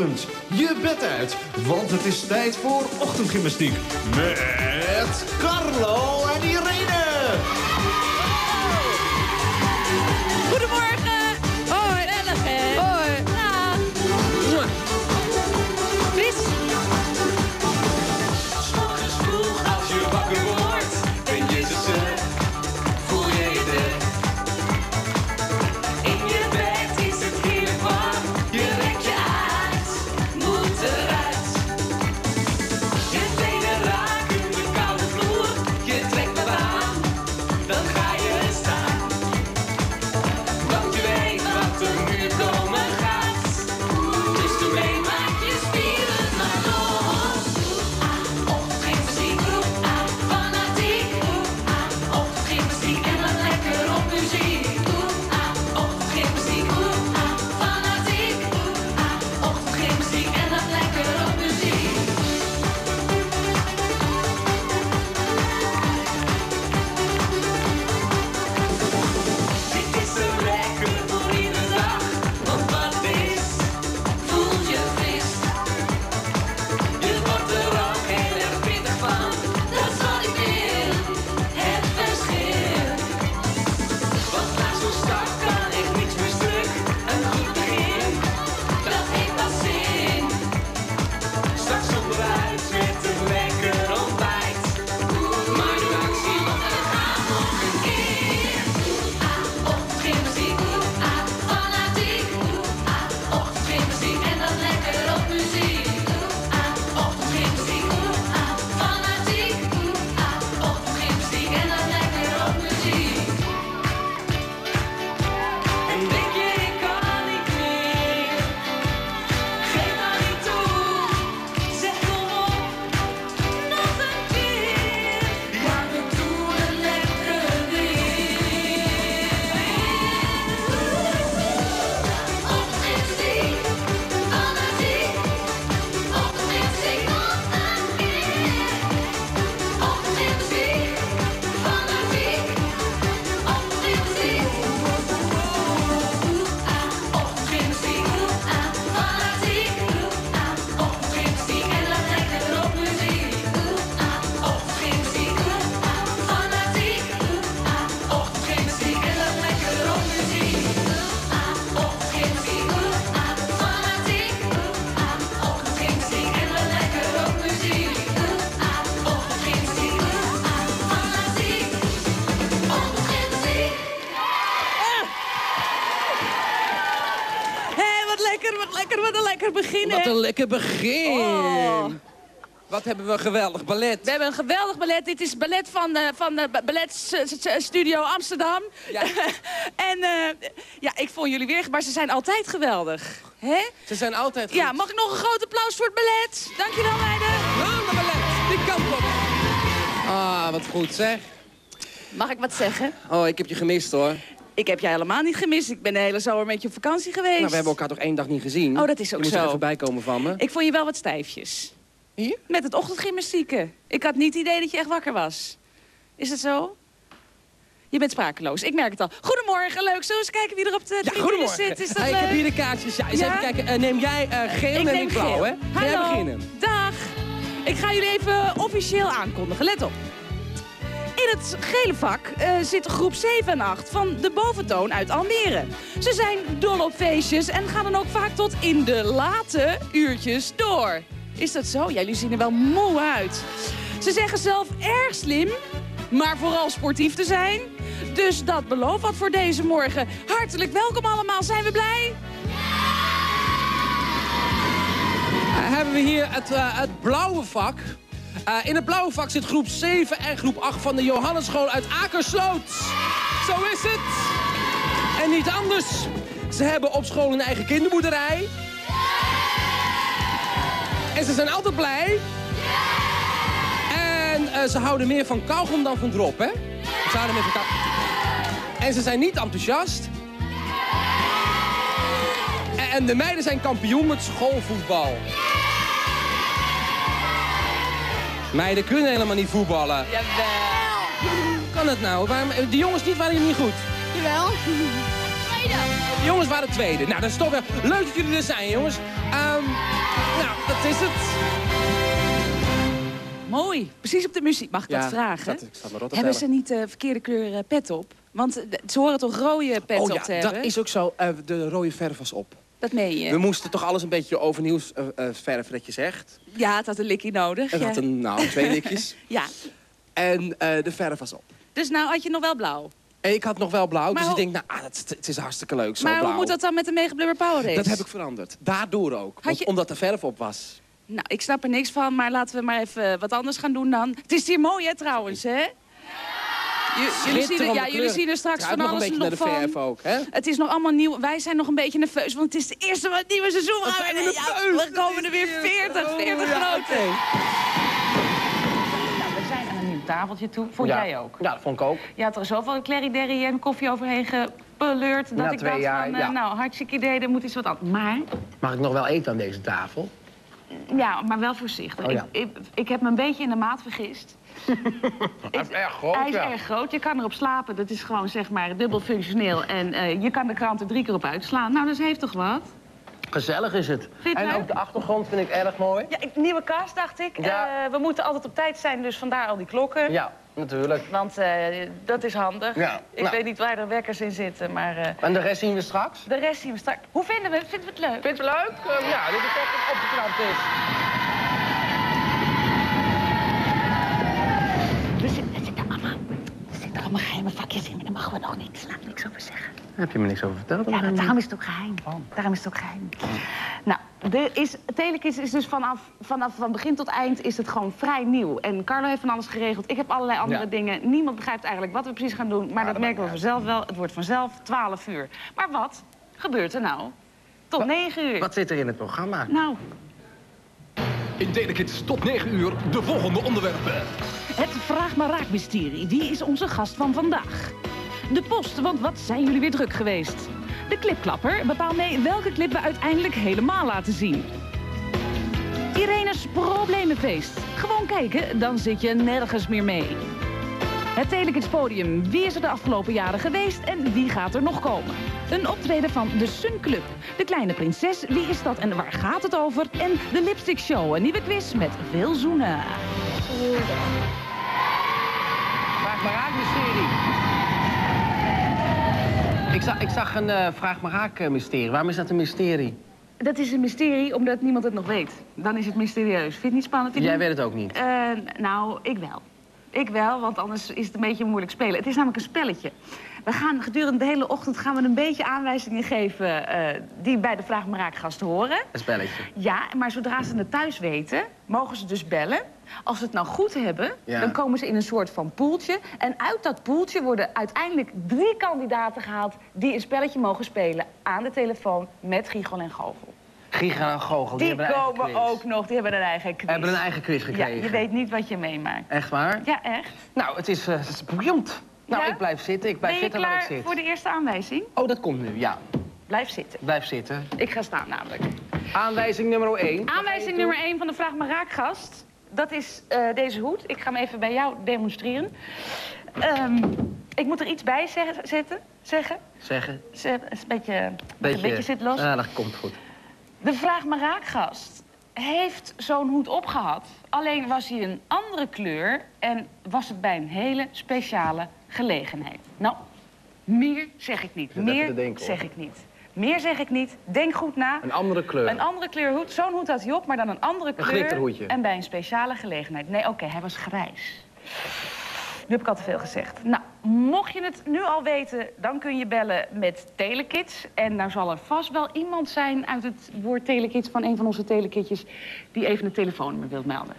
Je bed uit, want het is tijd voor ochtendgymnastiek. Met Carlo en na zo'n lekker begin. Oh. Wat hebben we geweldig ballet. We hebben een geweldig ballet. Dit is ballet van, eh van de Ballet S- S- S- Studio Amsterdam. Ja. en eh, ja, ik vond jullie weer... Maar ze zijn altijd geweldig. Hè? Ze zijn altijd goed. Ja, mag ik nog een groot applaus voor het ballet? Dankjewel, meiden. Nou, de ballet. Die kant op. Ah, wat goed zeg. Mag ik wat zeggen? Oh, ik heb je gemist hoor. Ik heb jij helemaal niet gemist. Ik ben de hele zomer met je op vakantie geweest. Nou, we hebben elkaar toch één dag niet gezien? Oh, dat is ook je moet zo. er even bijkomen van me. Ik vond je wel wat stijfjes. Hier? Met het ochtendgymnastieken. Ik had niet het idee dat je echt wakker was. Is het zo? Je bent sprakeloos. Ik merk het al. Goedemorgen, leuk. Zullen we eens kijken wie er op de Ja, tribune goedemorgen. zit? Is dat ik leuk? heb hier de kaartjes. Ja, eens Ja? even kijken. Eh, neem jij eh, geel en neem ik blauw, hè? Ga jij beginnen? Dag. Ik ga jullie even officieel aankondigen. Let op. In het gele vak eh, zitten groep 7 en 8 van de boventoon uit Almere. Ze zijn dol op feestjes en gaan dan ook vaak tot in de late uurtjes door. Is dat zo? Ja, jullie zien er wel moe uit. Ze zeggen zelf erg slim, maar vooral sportief te zijn. Dus dat belooft wat voor deze morgen. Hartelijk welkom allemaal, zijn we blij? Eh, hebben we hier het, eh, het blauwe vak. Eh, in het blauwe vak zit groep 7 en groep 8 van de Johannesschool uit Akersloot. Zo is het. En niet anders. Ze hebben op school een eigen kinderboerderij. En ze zijn altijd blij. En eh, ze houden meer van kauwgom dan van drop, hè? Ze houden meer van. En ze zijn niet enthousiast. En- En de meiden zijn kampioen met schoolvoetbal. Meiden kunnen helemaal niet voetballen. Jawel. Kan het nou? Waarom, de jongens niet waren hier niet goed. Jawel. Tweede. De jongens waren tweede. Nou, dat is toch wel leuk dat jullie er zijn, jongens. Ehm, nou, dat is het. Mooi. Precies op de muziek. Mag ik Ja, dat vragen? zat- ik zat hebben ze niet de verkeerde kleur eh, pet op? Want eh, ze horen toch rode pet oh op ja, te hebben? dat is ook zo. Eh, de rode verf was op. Dat meen je? We moesten toch alles een beetje overnieuw eh, eh, verven, dat je zegt. Ja, het had een likkie nodig. Het ja. had een, nou, twee likjes. ja. En eh, de verf was op. Dus nou had je nog wel blauw. En ik had nog wel blauw, Maar dus ik denk, nou, ah, dat, het is hartstikke leuk zo maar blauw. hoe moet dat dan met de Mega Blubber Power Race? Dat heb ik veranderd. Daardoor ook. Want, je- Omdat de verf op was. Nou, ik snap er niks van, maar laten we maar even wat anders gaan doen dan. Het is hier mooi, hè, trouwens, hè? Jullie, zien er, ja, jullie zien er straks van alles nog van. verf ook, hè? Het is nog allemaal nieuw. Wij zijn nog een beetje nerveus, want het is het eerste van het nieuwe seizoen. Gaan we, we ja, nerveus? we komen er weer 40, 40 grote. Nou, we zijn aan een nieuw tafeltje toe. Vond ja. jij ook? Ja, dat vond ik ook. Je had er zoveel clary en koffie overheen gepleurd... dat Na ik twee dacht jaar, van, eh, ja. nou, hartstikke idee, er moet iets wat anders. Maar, Mag ik nog wel eten aan deze tafel? ja, maar wel voorzichtig. Oh, ja. ik, ik, ik heb me een beetje in de maat vergist. Hij is erg groot, Hij is ja. erg groot. Je kan erop slapen. Dat is gewoon, zeg maar, dubbel functioneel. En eh, je kan de krant er drie keer op uitslaan. Nou, dat heeft toch wat? Gezellig is het. en leuk? ook de achtergrond vind ik erg mooi. Ja, ik- nieuwe kast, dacht ik. Ja. Eh, we moeten altijd op tijd zijn, dus vandaar al die klokken. Ja, natuurlijk. Want eh, dat is handig. Ja, Ik nou. weet niet waar de wekkers in zitten, maar... eh, En de rest zien we straks. De rest zien we straks. Hoe vinden we het? Vinden we het leuk? Vind je het leuk? Ja, dit is toch een opgeknapt is. We zitten, er zitten allemaal, er zitten allemaal geheime vakjes in, maar daar mogen we nog niks, laat niks over zeggen. Daar heb je me niks over verteld. Ja, maar daarom is het ook geheim. Daarom is het ook geheim. Nou, er is, Telekids is dus vanaf, vanaf van begin tot eind is het gewoon vrij nieuw. En Carlo heeft van alles geregeld. Ik heb allerlei andere Ja. dingen. Niemand begrijpt eigenlijk wat we precies gaan doen. Maar dat dat merken we vanzelf wel. Het wordt vanzelf 12 uur. Maar wat gebeurt er nou? Tot 9 uur. Wat zit er in het programma? Nou, In Telekids tot 9 uur de volgende onderwerpen. Het Vraag maar Raak mysterie, die is onze gast van vandaag. De post, want wat zijn jullie weer druk geweest? De clipklapper bepaalt mee welke clip we uiteindelijk helemaal laten zien. Irene's Problemenfeest. Gewoon kijken, dan zit je nergens meer mee. Het Telekids podium. Wie is er de afgelopen jaren geweest en wie gaat er nog komen? Een optreden van de Sun Club. De kleine prinses, wie is dat en waar gaat het over? En de Lipstick Show, een nieuwe quiz met veel zoenen. Vraag maar raak mysterie. Ik zag, ik zag een eh, vraag maar raak eh, mysterie. Waarom is dat een mysterie? Dat is een mysterie omdat niemand het nog weet. Dan is het mysterieus. Vind je het niet spannend? Jij weet het ook niet. Eh, nou, ik wel. Ik wel, want anders is het een beetje moeilijk spelen. Het is namelijk een spelletje. We gaan gedurende de hele ochtend gaan we een beetje aanwijzingen geven... eh, die bij de Vraag maar horen. Een spelletje. Ja, maar zodra ze het thuis weten, mogen ze dus bellen. Als ze het nou goed hebben, Ja. dan komen ze in een soort van poeltje. En uit dat poeltje worden uiteindelijk drie kandidaten gehaald... die een spelletje mogen spelen aan de telefoon met Giegel en Gogel. Giga en Gogel, die, Die komen ook nog, die hebben een eigen quiz. Hebben een eigen quiz Ja, gekregen. je weet niet wat je meemaakt. Echt waar? Ja, echt. Nou, het is, eh, het is boeiend. Nou, ik blijf zitten. Ik blijf Ben je zitten waar ik zit. voor de eerste aanwijzing? Oh, dat komt nu, ja. Blijf zitten. Blijf zitten. Ik ga staan namelijk. Aanwijzing nummer 1. Aanwijzing nummer 1 van de Vraag maar Raak gast. Dat is eh, deze hoed. Ik ga hem even bij jou demonstreren. Ehm, ik moet er iets bij zeggen. zetten, zeggen. Zeggen. Ze- Het is een beetje, een beetje zit los. Ja, dat komt goed. De Vraag maar Raak gast heeft zo'n hoed opgehad. Alleen was hij een andere kleur en was het bij een hele speciale gelegenheid. Nou, meer zeg ik niet. Meer denken, zeg ik niet. Meer zeg ik niet. Denk goed na. Een andere kleur. Een andere kleur hoed. Zo'n hoed had hij op, maar dan een andere kleur. glitterhoedje. En bij een speciale gelegenheid. Nee, oké, hij was grijs. Nu heb ik al te veel gezegd. Nou, mocht je het nu al weten, dan kun je bellen met Telekids. En daar zal er vast wel iemand zijn uit het woord Telekids... van een van onze Telekidjes die even een telefoonnummer wilt melden.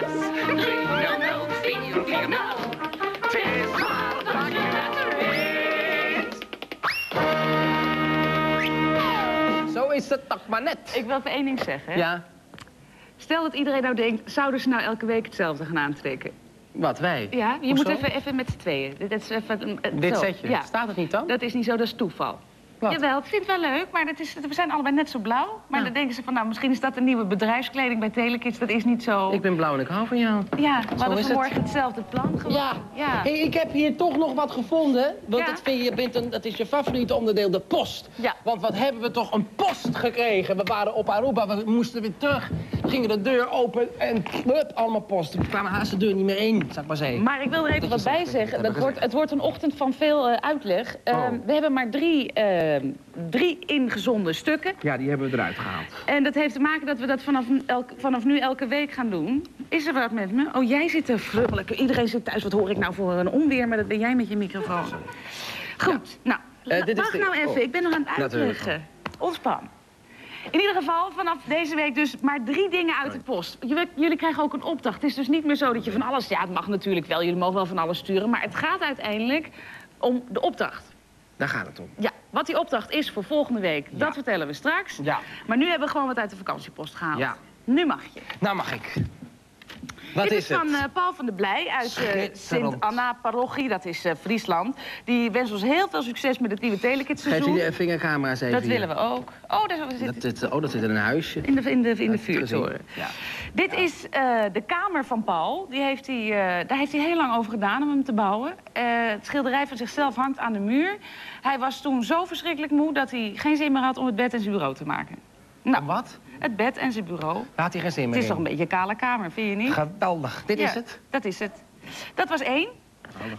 Ja, draai 06 300 440. Het is maar dat je het weet. Zo is het toch maar net. Ik wil even één ding zeggen. Hè? Ja, Stel dat iedereen nou denkt, zouden ze nou elke week hetzelfde gaan aantrekken? wat wij? Ja, je Hoezo? moet even, even met z'n tweeën. Dit is even, Dit zo. setje. Ja. Staat het niet dan? Dat is niet zo, dat is toeval. Wat? Jawel, ik vind het wel leuk, maar dat is, we zijn allebei net zo blauw. Maar dan denken ze van, nou, misschien is dat een nieuwe bedrijfskleding bij Telekids. Dat is niet zo. Ik ben blauw en ik hou van jou. Ja, we hadden het. vanmorgen hetzelfde plan gewoon. Ja. ja. Hey, ik heb hier toch nog wat gevonden. Want Ja. dat, vind je, bent een, dat is je favoriete onderdeel, de post. Ja. Want wat hebben we toch een post gekregen? We waren op Aruba, we moesten weer terug. Gingen de deur open en hup, allemaal post. We kwamen haast de deur niet meer in, ik maar zeggen. Maar ik wil er even wat bij zeggen. Dat wordt, het wordt een ochtend van veel eh, uitleg. Eh, Oh. We hebben maar drie, drie ingezonden stukken. Ja, die hebben we eruit gehaald. En dat heeft te maken dat we dat vanaf, elk, vanaf nu elke week gaan doen. Is er wat met me? Oh, jij zit te frummelen. Iedereen zit thuis. Wat hoor ik nou voor een onweer? Maar dat ben jij met je microfoon. Goed, nou, dit is wacht nou even. oh. Ik ben nog aan het uitleggen. Ontspan. In ieder geval, vanaf deze week dus maar drie dingen uit de post. Jullie, krijgen ook een opdracht. Het is dus niet meer zo dat je van alles... Ja, het mag natuurlijk wel. Jullie mogen wel van alles sturen. Maar het gaat uiteindelijk om de opdracht. Daar gaat het om. Ja, wat die opdracht is voor volgende week, dat vertellen we straks. Ja. Maar nu hebben we gewoon wat uit de vakantiepost gehaald. Ja. Nu mag je. Nou mag ik. Wat Dit is is van eh, Paul van der Blij uit eh. Sint-Anna-parochie, dat is eh, Friesland. Die wens ons heel veel succes met het nieuwe Telekids Geef jullie vingercamera's even Dat hier. willen we ook. Oh, daar Dat, zit, oh, dat zit in een huisje. in de, in de, in de vuurtoren. Ja. Dit is de kamer van Paul. Die heeft hij, daar heeft hij heel lang over gedaan om hem te bouwen. Het schilderij van zichzelf hangt aan de muur. Hij was toen zo verschrikkelijk moe dat hij geen zin meer had om het bed en zijn bureau te maken. Nou, Wat? Het bed en zijn bureau. Laat hij geen zin Het meer is toch een beetje een kale kamer, vind je niet? Geweldig. Dit Ja, is het? Dat is het. Dat was één.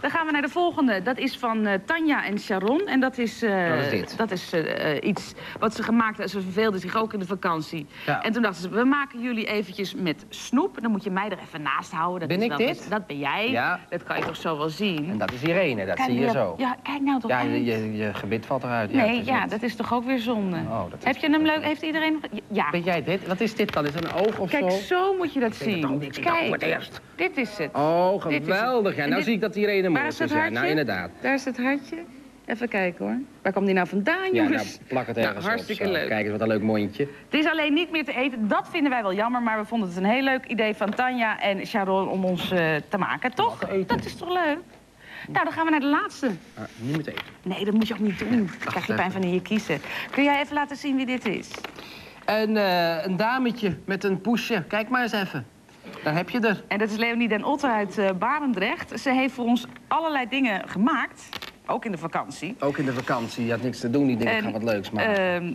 Dan gaan we naar de volgende. Dat is van eh, Tanja en Sharon. En dat is, eh, Wat is dit? dat is eh, iets wat ze gemaakt hebben. Ze verveelden zich ook in de vakantie. Ja. En toen dachten ze, we maken jullie eventjes met snoep. Dan moet je mij er even naast houden. Dat Ben is ik wel- dit? Dat ben jij. Ja. Dat kan je toch zo wel zien. En dat is Irene, dat Kijk, zie je ja, zo. Ja, kijk nou toch Ja, je, je, je gebit valt eruit. Nee, ja, dat is toch ook weer zonde. Oh, Heb je hem leuk? Heeft iedereen nog... Ja. Ben jij dit? Wat is dit dan? Is het een oog of Kijk, zo? zo moet je dat zien. Kijk, eerst. dit is het. Oh, geweldig. En nou zie ik dat Irene Waar mooi is Ja, hartje? nou inderdaad. Daar is het hartje. Even kijken hoor. Waar kwam die nou vandaan, Ja, jongens? nou plak het Nou, ergens hartstikke op. leuk. Kijk eens, wat een leuk mondje. Het is alleen niet meer te eten. Dat vinden wij wel jammer, maar we vonden het een heel leuk idee van Tanja en Sharon om ons eh, te maken, toch? te eten. Dat is toch leuk? Nou, dan gaan we naar de laatste. Ah, niet meteen. Nee, dat moet je ook niet doen. Dan krijg je pijn van in je kiezen. Kun jij even laten zien wie dit is? Een, eh, een dametje met een poesje. Kijk maar eens even. Daar heb je er. En dat is Leonie den Otter uit eh, Barendrecht. Ze heeft voor ons allerlei dingen gemaakt, ook in de vakantie. Ook in de vakantie. Je had niks te doen. Die dingen En, gaan wat leuks maken. Ehm,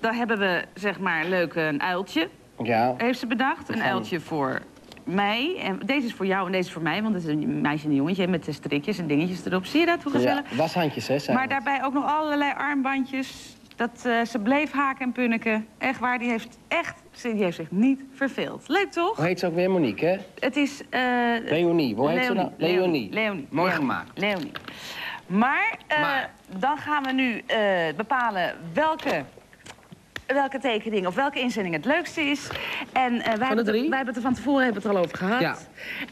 daar hebben we, zeg maar, leuk een uiltje. ja. heeft ze bedacht. Een uiltje voor mij. En deze is voor jou en deze is voor mij, want het is een meisje en een jongetje met de strikjes en dingetjes erop. Zie je dat? Hoe gezellig? ja. Washandjes, hè? Maar het. daarbij ook nog allerlei armbandjes. Dat eh, ze bleef haken en punniken. Echt waar, die heeft echt, ze- die heeft zich niet verveeld. Leuk toch? Hoe heet ze ook weer? Monique, hè? Het is... eh, Leonie. Hoe heet ze nou? Leonie. Leonie. Leonie. Mooi Leonie. gemaakt. Leonie. Maar, eh, Maar. dan gaan we nu bepalen welke, welke tekening of welke inzending het leukste is. En eh, wij, hebben wij hebben het er van tevoren hebben het er al over gehad. Ja.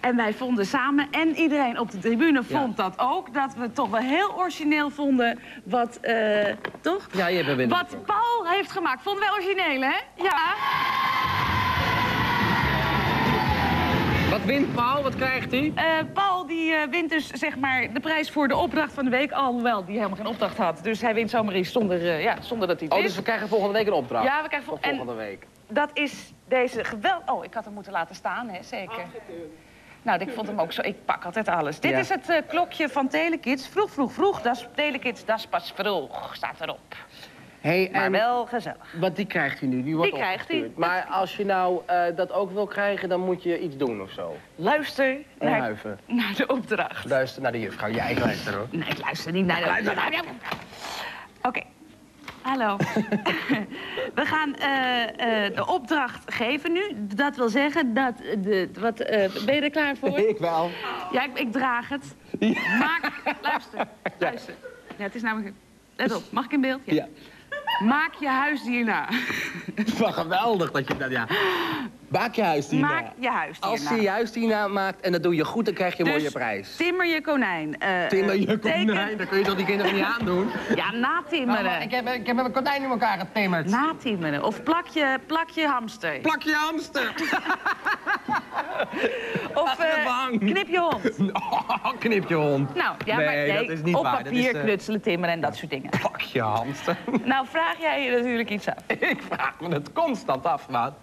En wij vonden samen, en iedereen op de tribune vond dat ook, dat we het toch wel heel origineel vonden wat, eh, toch? Ja, je binnen. Wat Paul heeft gemaakt. Vonden wij origineel, hè? Ja. Wat wint Paul? Wat krijgt hij? Eh, Paul die eh, wint dus zeg maar de prijs voor de opdracht van de week. Alhoewel die helemaal geen opdracht had. Dus hij wint zomaar iets zonder, eh, ja, zonder dat hij het Oh, dus we krijgen volgende week een opdracht. Ja, we krijgen vol- Voor en- volgende week. Dat is deze geweld... Oh, ik had hem moeten laten staan, hè, zeker. Nou, ik vond hem ook zo... Ik pak altijd alles. Dit Ja. is het klokje van Telekids. Vroeg, vroeg, vroeg. Dat is Telekids, dat is pas vroeg, staat erop. Hey, Maar en wel gezellig. wat die krijgt hij nu? Die, wordt Die krijgt hij. Maar als je nou eh, dat ook wil krijgen, dan moet je iets doen of zo. Luister naar, huiven. naar de opdracht. Luister naar de juffrouw. Ja, ik luister hoor. Nee, ik luister niet naar de... Oké. Hallo. We gaan eh, eh, de opdracht geven nu. Dat wil zeggen dat... De, wat, ben je er klaar voor? Ik wel. Ja, ik, ik draag het. Maak... Luister. Luister. Ja, het is namelijk... Let op. Mag ik in beeld? Ja. Maak je huisdier na. Wat geweldig dat je dat, ja. Maak je huisdier Maak je Als je je maakt en dat doe je goed, dan krijg je een Dus mooie prijs. Timmer je konijn. eh, Timmer je eh, teken- konijn, dan kun je toch die kinderen niet aandoen? Ja, natimmeren. ik, heb, ik heb mijn konijn in elkaar getimmerd. Natimmeren. Of plak je, plak je hamster. Plak je hamster. Of, eh. Knip je hond. Oh, knip je hond. Nou, ja, Nee, maar nee, dat is niet op waar. Papier is, knutselen, timmeren en dat soort dingen. Pak je hamster. Nou, vraag jij je natuurlijk iets af. Ik vraag me het constant af, maat.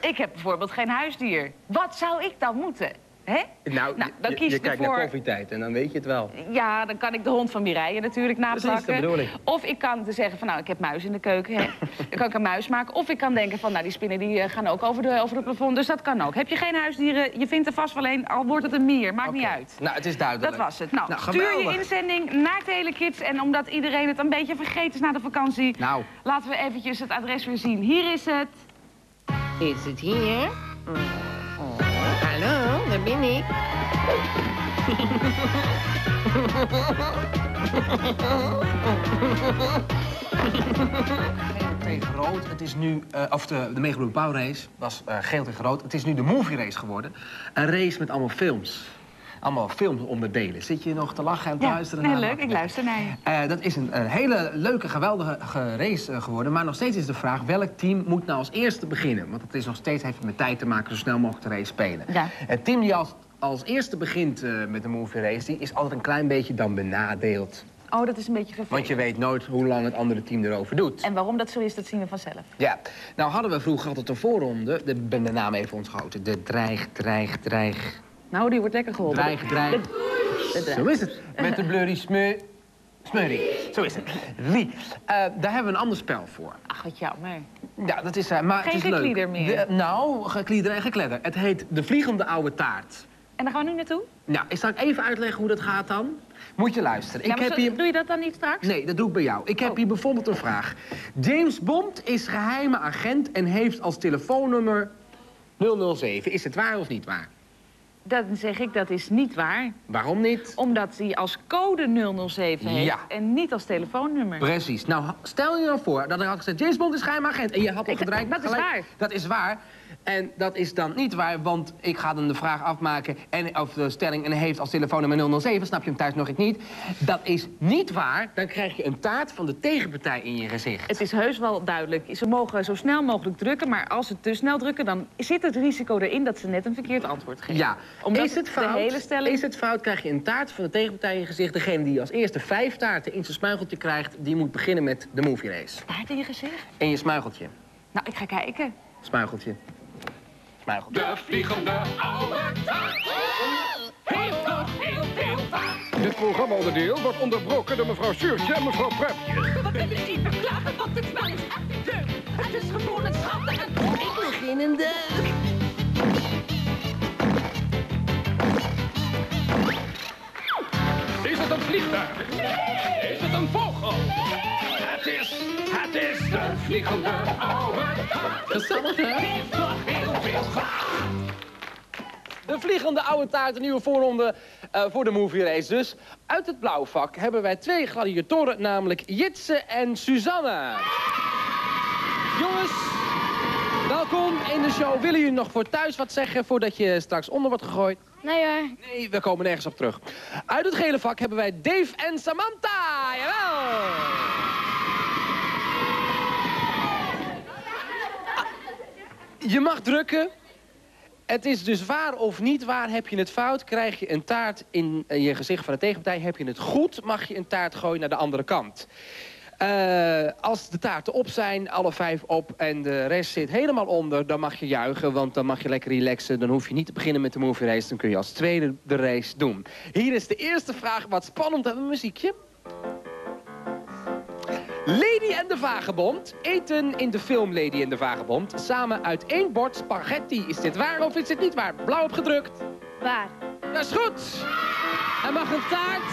Ik heb bijvoorbeeld geen huisdier. Wat zou ik dan moeten? Hè? Nou, Nou, dan je, kies je ik kijkt ervoor- naar koffietijd en dan weet je het wel. Ja, dan kan ik de hond van Mireille natuurlijk naplakken. dat ik. Of ik kan te zeggen van nou, ik heb muis in de keuken. Hè. dan kan ik een muis maken. Of ik kan denken van nou, die spinnen die eh, gaan ook over de, over het plafond. Dus dat kan ook. Heb je geen huisdieren, je vindt er vast wel een. Al wordt het een mier, maakt niet uit. Nou, het is duidelijk. Dat was het. Nou, Nou, stuur je inzending naar Telekids. En omdat iedereen het een beetje vergeten is na de vakantie... Nou. laten we eventjes het adres weer zien. Hier is het. Is het hier? Hallo, daar ben ik. Geel tegen rood. Het is nu, eh, of de, de Megaloop bouwrace was eh, geel tegen rood. Het is nu de movie race geworden. Een race met allemaal films. Allemaal filmonderdelen. Zit je nog te lachen en te Ja, luisteren? nee, naar leuk. Ik luister naar je. Eh, dat is een, een hele leuke, geweldige ge- race eh, geworden. Maar nog steeds is de vraag, welk team moet nou als eerste beginnen? Want het is nog steeds heeft met tijd te maken, zo snel mogelijk de race spelen. Ja. Het team die als, als eerste begint eh, met de movie race... die is altijd een klein beetje dan benadeeld. Oh, dat is een beetje vervelend. Want je weet nooit hoe lang het andere team erover doet. En waarom dat zo is, dat zien we vanzelf. Ja, nou hadden we vroeger altijd een voorronde. De, ik ben de naam even onthouden. De dreig, dreig, dreig. Nou, die wordt lekker geholpen. Dreig, dreig. Zo is het. Met de blurry smeu... Smurrie. Zo is het. Wie? Eh, daar hebben we een ander spel voor. Ach, wat jammer. Ja, dat is... eh, maar Geen het is leuk. meer. De- nou, geklieder en gekledder. Het heet de Vliegende Oude Taart. En daar gaan we nu naartoe? Nou, ik zal even uitleggen hoe dat gaat dan? Moet je luisteren. Ja, ik heb zo- hier... Doe je dat dan niet straks? Nee, dat doe ik bij jou. Ik heb Oh. hier bijvoorbeeld een vraag. James Bond is geheime agent en heeft als telefoonnummer 007. Is het waar of niet waar? Dan zeg ik dat is niet waar. Waarom niet? Omdat hij als code 007 heeft Ja. en niet als telefoonnummer. Precies. Nou, stel je nou voor dat ik had gezegd... James Bond is geheime agent. En je had al gedreigd... dat is waar. Dat is waar. En dat is dan niet waar, want ik ga dan de vraag afmaken... En, of de stelling en heeft als telefoonnummer 007. Snap je hem thuis nog ik niet? Dat is niet waar. Dan krijg je een taart van de tegenpartij in je gezicht. Het is heus wel duidelijk. Ze mogen zo snel mogelijk drukken, maar als ze te snel drukken... dan zit het risico erin dat ze net een verkeerd antwoord geven. Ja. Omdat is het de fout? hele stelling- Is het fout, krijg je een taart van de tegenpartij in je gezicht. Degene die als eerste vijf taarten in zijn smuigeltje krijgt... die moet beginnen met de movie race. Taart in je gezicht? In je smuigeltje. Nou, ik ga kijken. Smuigeltje. De vliegende oude taart. Heeft nog heel veel. Dit programma-onderdeel wordt onderbroken door mevrouw Suurtje en mevrouw Prep. Wat hebben ze niet beklagen, want het spel is afgekeurd. Het is gewoon een schande en Beginnende. Is het een vliegtuig? Nee. Is het een vogel? Het is, het is de vliegende oude taart. Gezellig, hè? De vliegende oude taart, een nieuwe voorronde eh, voor de movie race. Dus uit het blauwvak hebben wij twee gladiatoren, namelijk Jitse en Suzanne. Jongens, welkom in de show. Willen jullie nog voor thuis wat zeggen voordat je straks onder wordt gegooid? Nee hoor. Nee, we komen nergens op terug. Uit het gele vak hebben wij Dave en Samantha. Jawel! Ah, Je mag drukken. Het is dus waar of niet waar. Heb je het fout, krijg je een taart in je gezicht van de tegenpartij. Heb je het goed, mag je een taart gooien naar de andere kant. Eh, als de taarten op zijn, alle vijf op en de rest zit helemaal onder... dan mag je juichen, want dan mag je lekker relaxen. Dan hoef je niet te beginnen met de movie race. Dan kun je als tweede de race doen. Hier is de eerste vraag. Wat spannend, hebben we een muziekje? Lady en de Vagebond eten in de film Lady en de Vagebond... samen uit één bord spaghetti. Is dit waar of is dit niet waar? Blauw opgedrukt. Waar? Dat is goed. Er mag een taart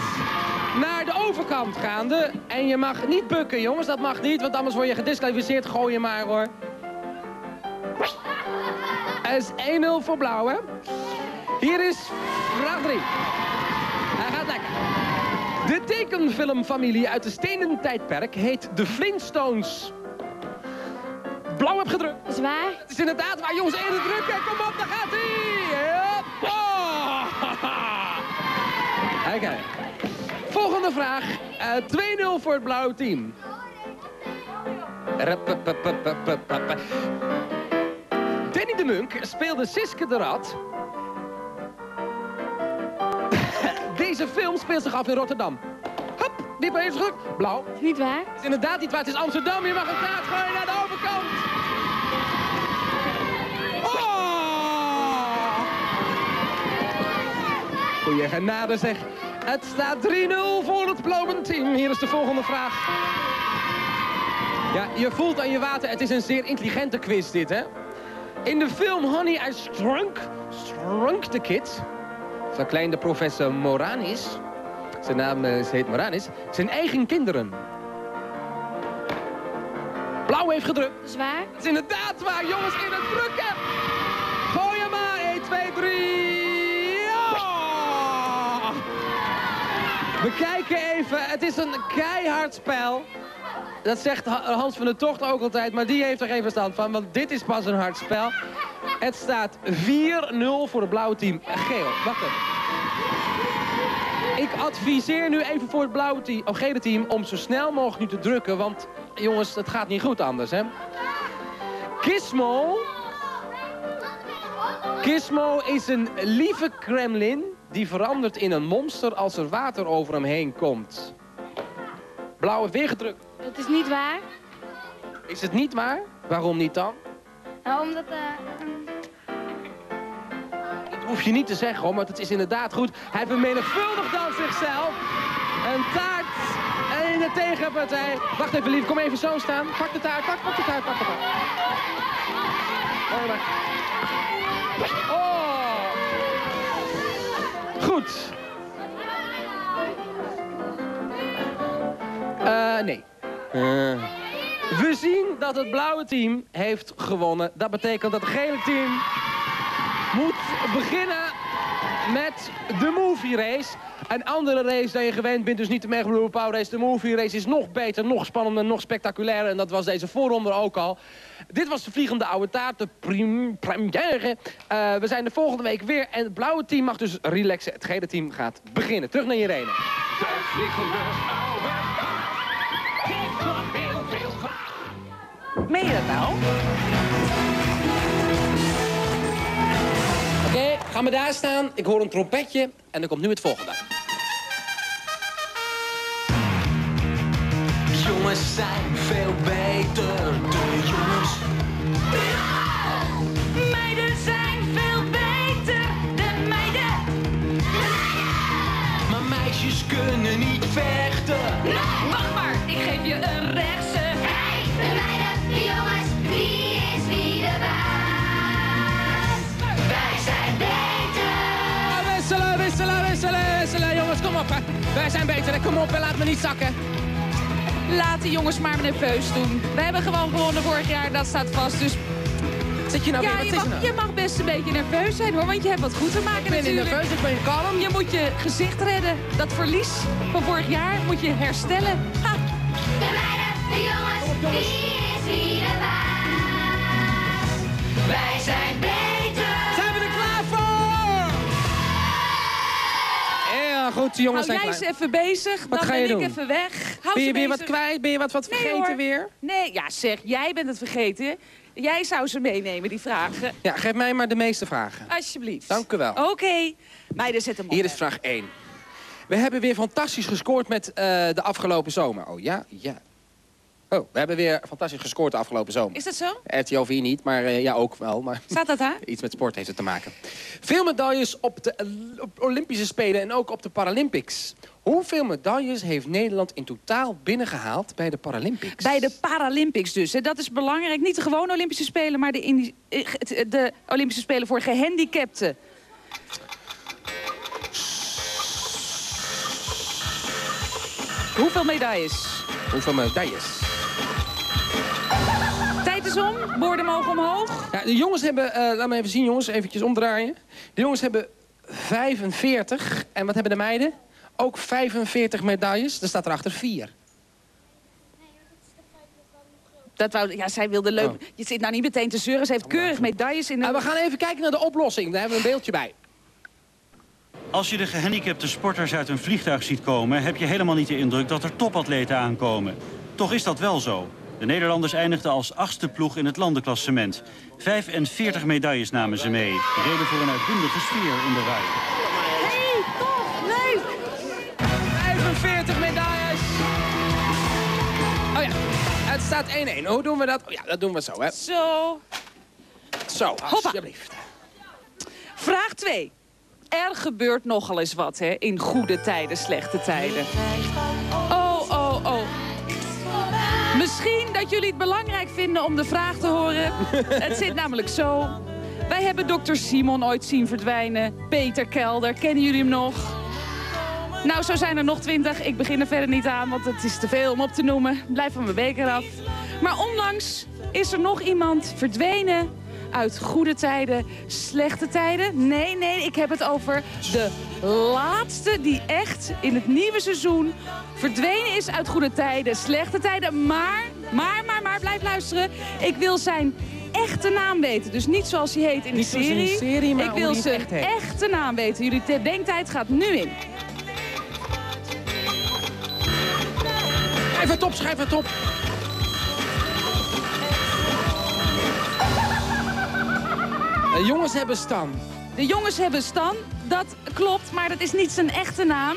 naar de overkant gaande. En je mag niet bukken, jongens. Dat mag niet, want anders word je gedisqualificeerd. Gooi je maar, hoor. Het is 1-0 voor blauw, hè? Hier is vraag 3. De tekenfilmfamilie uit de stenen tijdperk heet de Flintstones. Blauw heb gedrukt. Is waar? Het is inderdaad waar, jongens. Even drukken. Kom op, daar gaat hij. Oké. Volgende vraag. Eh 2-0 voor het blauwe team. Danny de Munk speelde Siske de Rat Deze film speelt zich af in Rotterdam. Hop, dieper even terug. Blauw. Niet waar? Het is inderdaad niet waar, het is Amsterdam. Je mag een kaart gooien naar de overkant. Oh! Goeie genade zeg. Het staat 3-0 voor het blauwe team. Hier is de volgende vraag. Ja, je voelt aan je water, het is een zeer intelligente quiz dit, hè? In de film Honey, I Shrunk, Shrunk the Kid... verkleinde professor Moranis... zijn naam eh, ze heet Moranis... zijn eigen kinderen. Blauw heeft gedrukt. Zwaar? Het is inderdaad waar, jongens, in het drukken. Gooi hem maar, 1, 2, 3. Ja! We kijken even, het is een keihard spel. Dat zegt Ha- Hans van der Tocht ook altijd, maar die heeft er geen verstand van, want dit is pas een hard spel. Het staat 4-0 voor het blauwe team. Geel, wacht even. Ik adviseer nu even voor het blauwe team, of gele team om zo snel mogelijk nu te drukken, want jongens, het gaat niet goed anders, hè? Gizmo. Gizmo is een lieve kremlin die verandert in een monster als er water over hem heen komt. Blauw heeft weer gedrukt. Het is niet waar. Is het niet waar? Waarom niet dan? Nou, omdat... Dat hoef je niet te zeggen hoor, maar het is inderdaad goed. Hij vermenigvuldigt dan zichzelf. Een taart en de tegenpartij. Wacht even lief, kom even zo staan. Pak de taart, pak, pak de taart, pak de taart. Oh. Oh. Goed. Eh, nee. Eh. We zien dat het blauwe team heeft gewonnen. Dat betekent dat het gele team moet beginnen met de movie race. Een andere race dan je gewend bent, dus niet de Mega Blue Power Race. De movie race is nog beter, nog spannender, nog spectaculairder. En dat was deze voorronde ook al. Dit was de Vliegende Oude Taart, de première. Eh, we zijn de volgende week weer. En het blauwe team mag dus relaxen. Het gele team gaat beginnen. Terug naar Irene. De vliegende oude vragen. Meen je dat nou? Ga maar daar staan. Ik hoor een trompetje. En dan komt nu het volgende. Jongens zijn veel beter, Wij zijn beter. Kom op en laat me niet zakken. Laat die jongens maar nerveus doen. We hebben gewoon gewonnen vorig jaar, dat staat vast. Dus Zit je nou ja, weer? Wat je is mag, nou? je mag best een beetje nerveus zijn hoor, want je hebt wat goed te maken Ik ben niet natuurlijk. nerveus, ik ben kalm. Je moet je gezicht redden. Dat verlies van vorig jaar moet je herstellen. Ha. De meiden, de jongens, wie is wie de baas? Wij zijn beter. Ja, goed, de jongens Hou zijn jij eens even bezig, dan ga ben je ik doen? even weg. Hou Ben je weer wat kwijt? Ben je wat, wat vergeten weer? Nee, ja zeg, jij bent het vergeten. Jij zou ze meenemen, die vragen. Ja, geef mij maar de meeste vragen. Alsjeblieft. Dank u wel. Oké. Meiden, zet hem op. Hier is vraag 1. We hebben weer fantastisch gescoord met eh, de afgelopen zomer. Oh ja? Ja. Oh, we hebben weer fantastisch gescoord de afgelopen zomer. Is dat zo? RTL 4 niet, maar eh, ja, ook wel. Maar Staat dat daar? iets met sport heeft het te maken. Veel medailles op de eh, op Olympische Spelen en ook op de Paralympics. Hoeveel medailles heeft Nederland in totaal binnengehaald bij de Paralympics? Bij de Paralympics dus. hè. Dat is belangrijk. Niet de gewone Olympische Spelen, maar de, eh, de Olympische Spelen voor gehandicapten. Hoeveel medailles? Hoeveel medailles? Tijd is om. Borden mogen omhoog. Ja, de jongens hebben, eh, laat me even zien jongens, eventjes omdraaien. De jongens hebben 45. En wat hebben de meiden? Ook 45 medailles. Er staat erachter 4. Dat wou, ja, zij wilde leuk. Oh. Je zit nou niet meteen te zeuren. Ze heeft keurig medailles in de... Nou, we gaan even kijken naar de oplossing. Daar hebben we een beeldje bij. Als je de gehandicapte sporters uit een vliegtuig ziet komen... heb je helemaal niet de indruk dat er topatleten aankomen. Toch is dat wel zo. De Nederlanders eindigden als achtste ploeg in het landenklassement. 45 medailles namen ze mee. Reden voor een uitbundige sfeer in de rij. Hey, tof, leuk! 45 medailles! Oh ja, het staat 1-1. Hoe doen we dat? Oh ja, dat doen we zo, hè? Zo. Zo, alsjeblieft. Vraag 2. Er gebeurt nogal eens wat, hè, in goede tijden, slechte tijden. Misschien dat jullie het belangrijk vinden om de vraag te horen. het zit namelijk zo. Wij hebben dokter Simon ooit zien verdwijnen. Peter Kelder, kennen jullie hem nog? Nou, zo zijn er nog twintig. Ik begin er verder niet aan, want het is te veel om op te noemen. Blijf van mijn beker af. Maar onlangs is er nog iemand verdwenen uit goede tijden, slechte tijden. Nee, nee, ik heb het over de laatste die echt in het nieuwe seizoen verdwenen is uit goede tijden, slechte tijden. Maar, maar, maar, maar, blijf luisteren. Ik wil zijn echte naam weten. Dus niet zoals hij heet in Niet de zoals in de serie. serie, maar ik wil zijn echt echte naam weten. Jullie denktijd gaat nu in. Schrijf het op, schrijf het op. De jongens hebben Stan. De jongens hebben Stan, dat klopt, maar dat is niet zijn echte naam.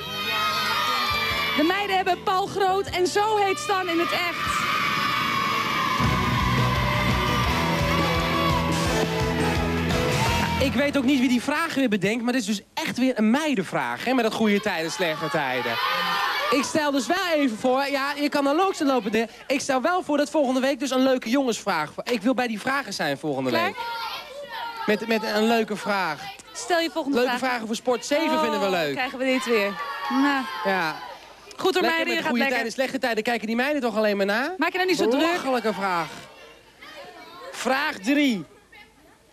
De meiden hebben Paul Groot en zo heet Stan in het echt. Ik weet ook niet wie die vraag weer bedenkt, maar dit is dus echt weer een meidenvraag, hè, met dat goede tijden, slechte tijden. Ik stel dus wel even voor, ja, je kan dan loopse lopen. Ik stel wel voor dat volgende week dus een leuke jongensvraag. Ik wil bij die vragen zijn volgende Klaar? week. Met, met een leuke vraag. Stel je volgende Leuke vraag. vragen voor Sport 7 Oh, vinden we leuk. krijgen we dit weer. Nou, Ja. goed Lekker meiden, je gaat goede tijden, slechte tijden kijken die meiden toch alleen maar na? Maak je nou niet zo druk. Belachelijke vraag. Vraag 3.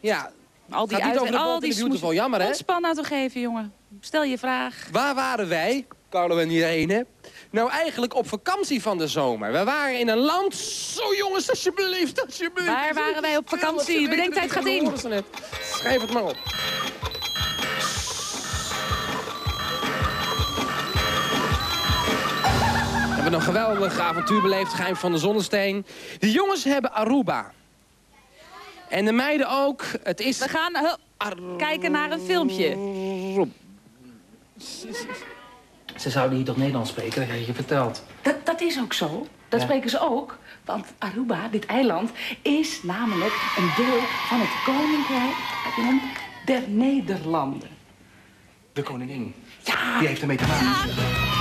Ja, Al die uit- al die Beautiful, smoes- jammer, hè? Ontspan nou toch even, jongen. Stel je vraag. Waar waren wij, Carlo en Irene? Nou, eigenlijk op vakantie van de zomer. We waren in een land... Zo jongens, alsjeblieft, alsjeblieft. Waar waren wij op vakantie? Bedenktijd gaat in. Schrijf het maar op. We hebben een geweldig avontuur beleefd, geheim van de zonnesteen. De jongens hebben Aruba. En de meiden ook. Het is... We gaan kijken naar een filmpje. Ze zouden hier toch Nederlands spreken, dat heb je je verteld. Dat, dat is ook zo. Dat Ja. spreken ze ook. Want Aruba, dit eiland, is namelijk een deel van het koninkrijk der Nederlanden. De koningin. Ja. Die heeft ermee te maken.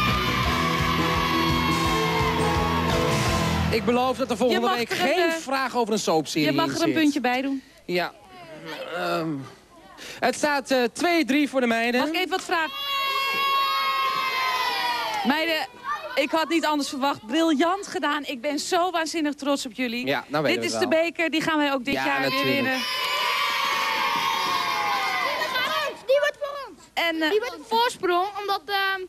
Ik beloof dat er volgende week er een, geen eh, vraag over een soapserie Je mag er een zit. puntje bij doen. Ja. Ehm, het staat eh 2-3 voor de meiden. Mag ik even wat vragen? Meiden, ik had niet anders verwacht. Briljant gedaan. Ik ben zo waanzinnig trots op jullie. Ja, nou Dit is de beker, die gaan wij ook dit Ja, jaar weer natuurlijk. winnen. Die wordt voor ons. En, eh, Die wordt een voorsprong, omdat ehm,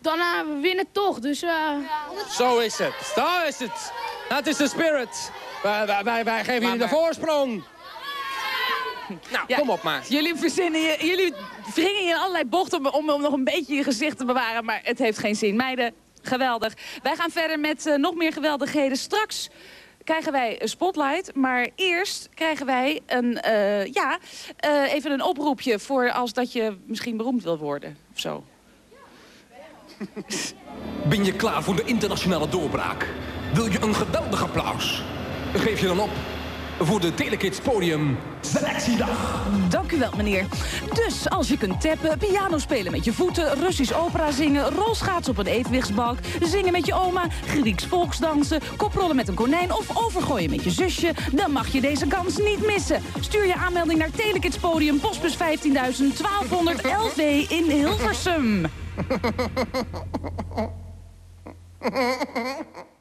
dan we winnen toch. Dus eh, Zo is het. Zo is het. Dat is de spirit. Wij, wij, geven jullie de voorsprong. Nou, Ja, kom op maar. Jullie verzinnen je, jullie wringen je in allerlei bochten om, om, om nog een beetje je gezicht te bewaren, maar het heeft geen zin. Meiden, geweldig. Wij gaan verder met eh, nog meer geweldigheden. Straks krijgen wij een spotlight, maar eerst krijgen wij een, eh, ja, eh, even een oproepje voor als dat je misschien beroemd wil worden of zo. Ben je klaar voor de internationale doorbraak? Wil je een geweldig applaus? Geef je dan op voor de Telekids Podium Selectiedag. Dank u wel, meneer. Dus als je kunt tappen, piano spelen met je voeten, Russisch opera zingen, rolschaatsen op een evenwichtsbalk, zingen met je oma, Grieks volksdansen, koprollen met een konijn of overgooien met je zusje, dan mag je deze kans niet missen. Stuur je aanmelding naar Telekids Podium, postbus 15.000 1200 LV in Hilversum.